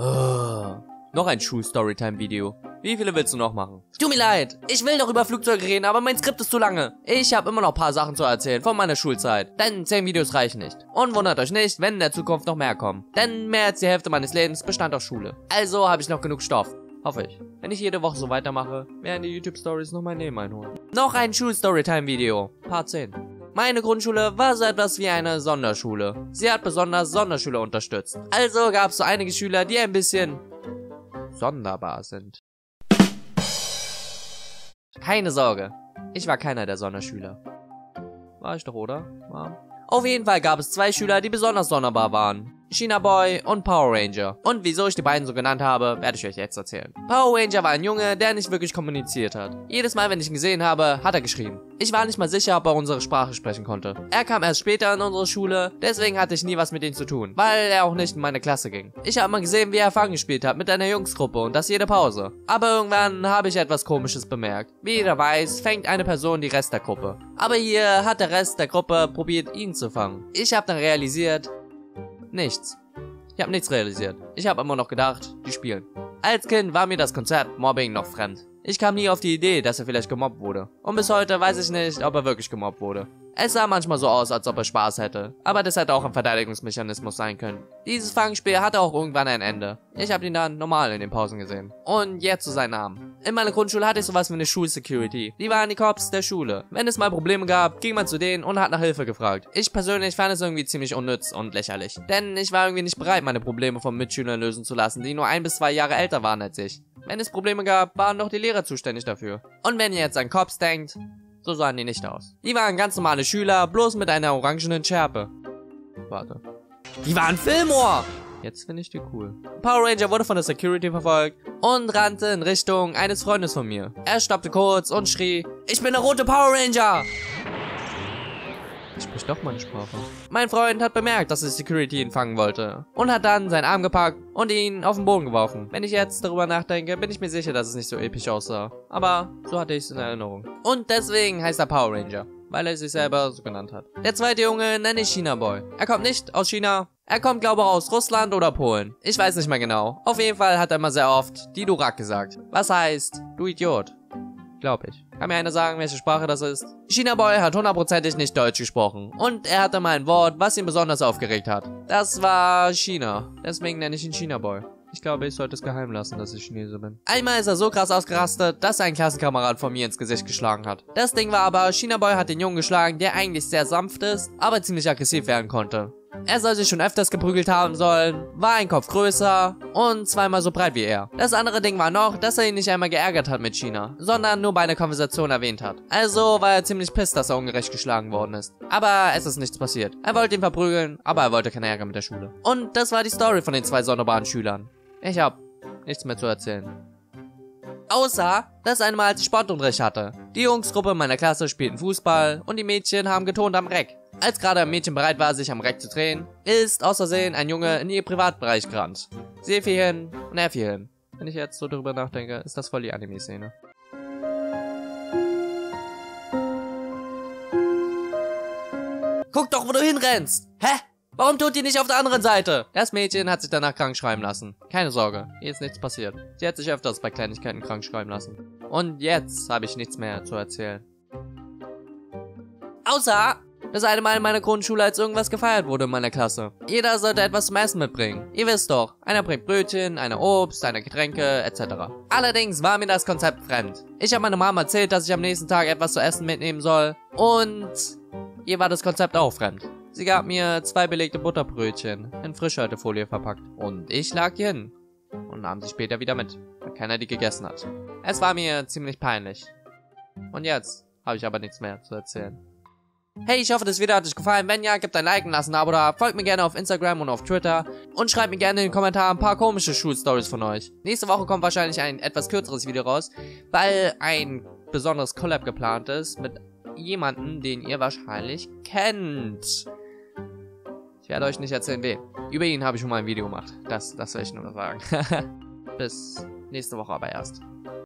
Oh. Noch ein Schul-Storytime-Video. Wie viele willst du noch machen? Tut mir leid, ich will doch über Flugzeuge reden, aber mein Skript ist zu lange. Ich habe immer noch paar Sachen zu erzählen von meiner Schulzeit, denn 10 Videos reichen nicht. Und wundert euch nicht, wenn in der Zukunft noch mehr kommen. Denn mehr als die Hälfte meines Lebens bestand aus Schule. Also habe ich noch genug Stoff. Hoffe ich. Wenn ich jede Woche so weitermache, werden die YouTube-Stories noch mein Leben einholen. Noch ein Schul-Storytime-Video. Part 10. Meine Grundschule war so etwas wie eine Sonderschule. Sie hat besonders Sonderschüler unterstützt. Also gab es so einige Schüler, die ein bisschen sonderbar sind. Keine Sorge, ich war keiner der Sonderschüler. War ich doch, oder? War. Auf jeden Fall gab es zwei Schüler, die besonders sonderbar waren. China Boy und Power Ranger. Und wieso ich die beiden so genannt habe, werde ich euch jetzt erzählen. Power Ranger war ein Junge, der nicht wirklich kommuniziert hat. Jedes Mal, wenn ich ihn gesehen habe, hat er geschrien. Ich war nicht mal sicher, ob er unsere Sprache sprechen konnte. Er kam erst später in unsere Schule, deswegen hatte ich nie was mit ihm zu tun, weil er auch nicht in meine Klasse ging. Ich habe mal gesehen, wie er Fang gespielt hat mit einer Jungsgruppe und das jede Pause. Aber irgendwann habe ich etwas komisches bemerkt. Wie jeder weiß, fängt eine Person die Rest der Gruppe. Aber hier hat der Rest der Gruppe probiert, ihn zu fangen. Ich habe dann realisiert, Nichts. Ich habe nichts realisiert. Ich habe immer noch gedacht, die spielen. Als Kind war mir das Konzept Mobbing noch fremd. Ich kam nie auf die Idee, dass er vielleicht gemobbt wurde. Und bis heute weiß ich nicht, ob er wirklich gemobbt wurde. Es sah manchmal so aus, als ob er Spaß hätte, aber das hätte auch ein Verteidigungsmechanismus sein können. Dieses Fangspiel hatte auch irgendwann ein Ende. Ich habe ihn dann normal in den Pausen gesehen. Und jetzt zu seinem Namen. In meiner Grundschule hatte ich sowas wie eine Schulsecurity. Die waren die Cops der Schule. Wenn es mal Probleme gab, ging man zu denen und hat nach Hilfe gefragt. Ich persönlich fand es irgendwie ziemlich unnütz und lächerlich. Denn ich war irgendwie nicht bereit, meine Probleme von Mitschülern lösen zu lassen, die nur ein bis zwei Jahre älter waren als ich. Wenn es Probleme gab, waren doch die Lehrer zuständig dafür. Und wenn ihr jetzt an Cops denkt, so sahen die nicht aus. Die waren ganz normale Schüler, bloß mit einer orangenen Schärpe. Warte. Die waren Fillmore! Jetzt finde ich die cool. Power Ranger wurde von der Security verfolgt und rannte in Richtung eines Freundes von mir. Er stoppte kurz und schrie, ich bin der rote Power Ranger! Ich sprich doch meine Sprache. Mein Freund hat bemerkt, dass die Security ihn fangen wollte und hat dann seinen Arm gepackt und ihn auf den Boden geworfen. Wenn ich jetzt darüber nachdenke, bin ich mir sicher, dass es nicht so episch aussah. Aber so hatte ich es in Erinnerung. Und deswegen heißt er Power Ranger, weil er sich selber so genannt hat. Der zweite Junge nenne ich China Boy. Er kommt nicht aus China, er kommt, glaube ich, aus Russland oder Polen. Ich weiß nicht mehr genau. Auf jeden Fall hat er immer sehr oft die Durak gesagt. Was heißt, du Idiot. Glaube ich. Kann mir einer sagen, welche Sprache das ist? China Boy hat hundertprozentig nicht Deutsch gesprochen. Und er hatte mal ein Wort, was ihn besonders aufgeregt hat. Das war China. Deswegen nenne ich ihn China Boy. Ich glaube, ich sollte es geheim lassen, dass ich Chinese bin. Einmal ist er so krass ausgerastet, dass er einen Klassenkamerad von mir ins Gesicht geschlagen hat. Das Ding war aber, China Boy hat den Jungen geschlagen, der eigentlich sehr sanft ist, aber ziemlich aggressiv werden konnte. Er soll sich schon öfters geprügelt haben sollen, war ein Kopf größer und zweimal so breit wie er. Das andere Ding war noch, dass er ihn nicht einmal geärgert hat mit China, sondern nur bei einer Konversation erwähnt hat. Also war er ziemlich pisst, dass er ungerecht geschlagen worden ist. Aber es ist nichts passiert. Er wollte ihn verprügeln, aber er wollte keinen Ärger mit der Schule. Und das war die Story von den zwei sonderbaren Schülern. Ich hab nichts mehr zu erzählen. Außer, dass einmal als ich Sportunterricht hatte. Die Jungsgruppe meiner Klasse spielten Fußball und die Mädchen haben getont am Reck. Als gerade ein Mädchen bereit war, sich am Reck zu drehen, ist aus Versehen ein Junge in ihr Privatbereich gerannt. Sie fiel hin und er fiel hin. Wenn ich jetzt so darüber nachdenke, ist das voll die Anime-Szene. Guck doch, wo du hinrennst! Hä? Warum tut die nicht auf der anderen Seite? Das Mädchen hat sich danach krank schreiben lassen. Keine Sorge, hier ist nichts passiert. Sie hat sich öfters bei Kleinigkeiten krank schreiben lassen. Und jetzt habe ich nichts mehr zu erzählen. Außer, dass eine Mal in meiner Grundschule als irgendwas gefeiert wurde in meiner Klasse. Jeder sollte etwas zum Essen mitbringen. Ihr wisst doch, einer bringt Brötchen, einer Obst, einer Getränke, etc. Allerdings war mir das Konzept fremd. Ich habe meiner Mama erzählt, dass ich am nächsten Tag etwas zu essen mitnehmen soll. Und ihr war das Konzept auch fremd. Sie gab mir zwei belegte Butterbrötchen in Frischhaltefolie verpackt. Und ich lag die hin und nahm sie später wieder mit, weil keiner die gegessen hat. Es war mir ziemlich peinlich. Und jetzt habe ich aber nichts mehr zu erzählen. Hey, ich hoffe, das Video hat euch gefallen. Wenn ja, gebt ein Like und lasst ein Abo da. Folgt mir gerne auf Instagram und auf Twitter. Und schreibt mir gerne in den Kommentaren ein paar komische Schulstories von euch. Nächste Woche kommt wahrscheinlich ein etwas kürzeres Video raus, weil ein besonderes Collab geplant ist mit jemanden, den ihr wahrscheinlich kennt. Ich werde euch nicht erzählen, wen. Über ihn habe ich schon mal ein Video gemacht. Das, das will ich nur sagen. Bis nächste Woche aber erst.